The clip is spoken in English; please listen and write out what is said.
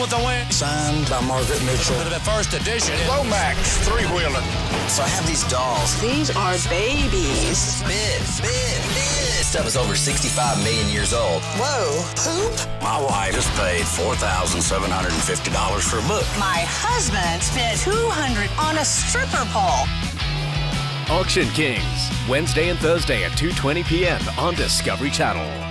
with the win. Signed by Margaret Mitchell. The first edition. Lomax three-wheeler. So I have these dolls. These are babies. Big, big. This stuff is over 65 million years old. Whoa, poop? My wife just paid $4,750 for a book. My husband spent 200 on a stripper pole. Auction Kings, Wednesday and Thursday at 2:20 p.m. on Discovery Channel.